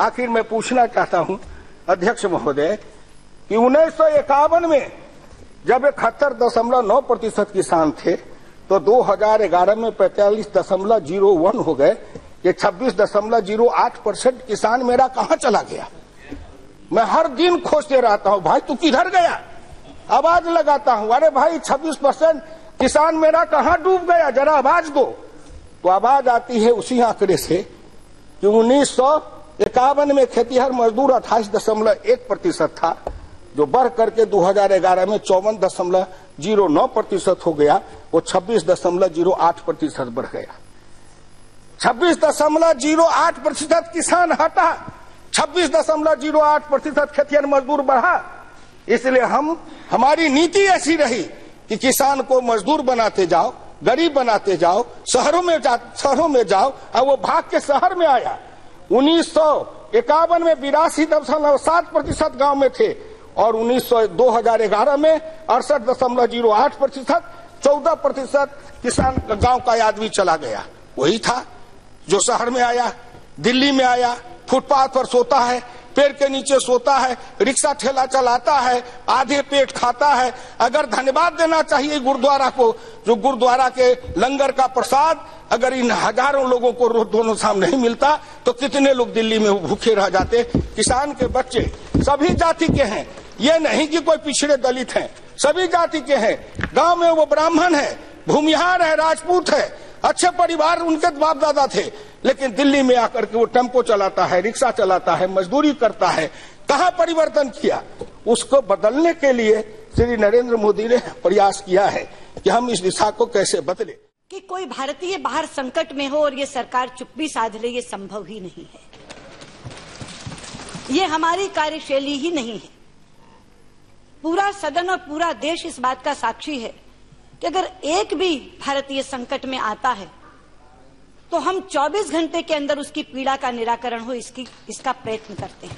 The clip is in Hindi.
आखिर मैं पूछना चाहता हूँ, अध्यक्ष महोदय, कि उन्नीस में जब इकहत्तर दशमलव नौ प्रतिशत किसान थे तो 2011 में पैंतालीस दशमलव ज़ीरो वन हो गए ये छब्बीस दशमलव ज़ीरो आठ परसेंट किसान मेरा कहाँ चला गया? मैं हर दिन खोजते रहता हूँ, भाई तू किधर गया? आवाज़ लगाता हूँ, अरे भाई छब्बीस परसेंट किसान मेरा कहाँ डूब गया? जरा आवाज़ दो। तो आवाज़ आती है उसी आंकड़े से कि उन्नीस सौ इक्यावन में खेतीहर मजदूर अट्ठाईस दशमलव एक प्रतिशत था, जो बढ़ करके 2011 में चौवन दशमलव ज़ीरो नौ प्रतिशत हो गया, वो छब्बीस दशमलव ज़ीरो आठ प्रतिशत बढ़ गया। छब्बीस दशमलव ज़ीरो आठ प्रतिशत किसान हटा, छब्बीस दशमलव ज़ीरो आठ प्रतिशत खेतिहर मजदूर बढ़ा। इसलिए हम, हमारी नीति ऐसी रही कि किसान को मजदूर बनाते जाओ, गरीब बनाते जाओ, शहरों में जा, शहरों में जाओ और वो भाग के शहर में आया। उन्नीस सौ इक्यावन में बिरासी दशमलव सात प्रतिशत गाँव में थे और उन्नीस सौ दो हज़ार ग्यारह में अड़सठ दशमलव ज़ीरो आठ प्रतिशत, चौदह प्रतिशत किसान गाँव का आदमी चला गया। वही था जो शहर में आया, दिल्ली में आया, फुटपाथ पर सोता है पेड़ के नीचे सोता है, रिक्शा ठेला चलाता है, आधे पेट खाता है। अगर धन्यवाद देना चाहिए गुरुद्वारा को, जो गुरुद्वारा के लंगर का प्रसाद, अगर इन हज़ारों लोगों को रोज दोनों शाम नहीं मिलता तो कितने लोग दिल्ली में भूखे रह जाते? किसान के बच्चे, सभी जाति के हैं। ये नहीं कि कोई पिछड़े दलित हैं, सभी जाति के हैं। गाँव में वो ब्राह्मण है, भूमिहार है, राजपूत है। अच्छे परिवार, उनके बाप दादा थे, लेकिन दिल्ली में आकर के वो टेंपो चलाता है, रिक्शा चलाता है, मजदूरी करता है। कहा परिवर्तन किया? उसको बदलने के लिए श्री नरेंद्र मोदी ने प्रयास किया है कि हम इस दिशा को कैसे बदले। कि कोई भारतीय बाहर संकट में हो और ये सरकार चुप्पी साध ले, ये संभव ही नहीं है। ये हमारी कार्यशैली ही नहीं है। पूरा सदन और पूरा देश इस बात का साक्षी है कि अगर एक भी भारतीय संकट में आता है तो हम 24 घंटे के अंदर उसकी पीड़ा का निराकरण हो, इसकी, इसका प्रयत्न करते हैं।